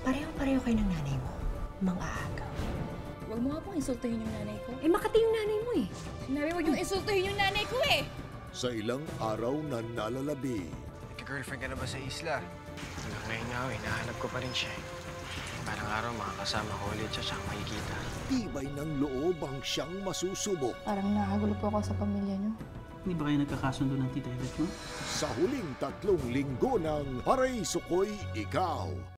Pareho-pareho kayo ng nanay mo. Mang-aagaw. Huwag mo nga pong insultuhin yung nanay ko. Eh, Makati yung nanay mo eh. Sinabi mo yung insultuhin yung nanay ko eh! Sa ilang araw na nalalabi, Nagka-girlfriend ka na ba sa isla? Hanggang ngayon nga, oh, hinahanap ko pa rin siya. eh. Parang araw makakasama ko ulit siya tsaka makikita. tibay ng loob ang siyang masusubok. Parang nakagulo po ako sa pamilya niyo. Hindi ba kayo nagkakasundo ng tita Edith mo? Sa huling tatlong linggo ng Paray Sukoy Ikaw.